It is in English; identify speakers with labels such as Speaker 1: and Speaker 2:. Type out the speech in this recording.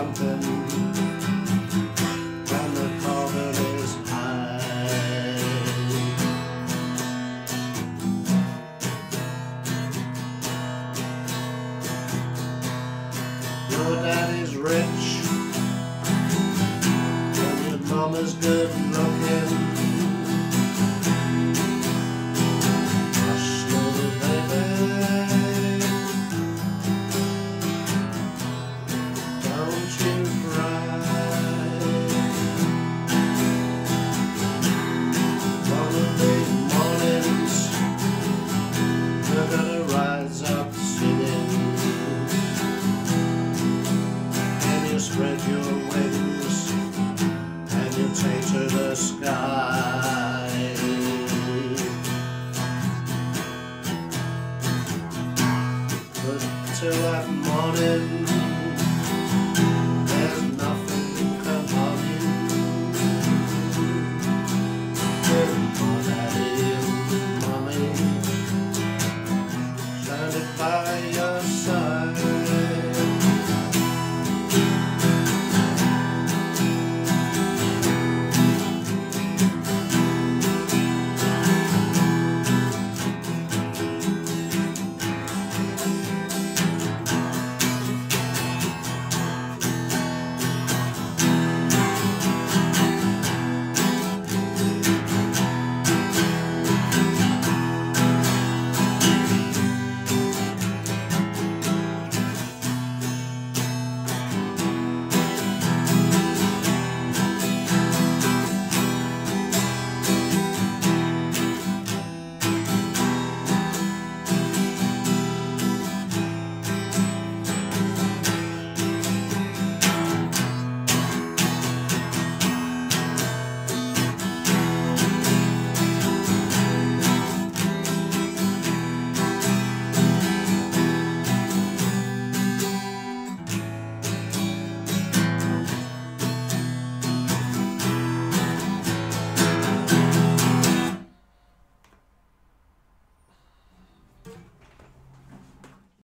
Speaker 1: something when the cover is high. Your daddy's rich and your mama's good looking. morning. There's nothing can harm you. There's all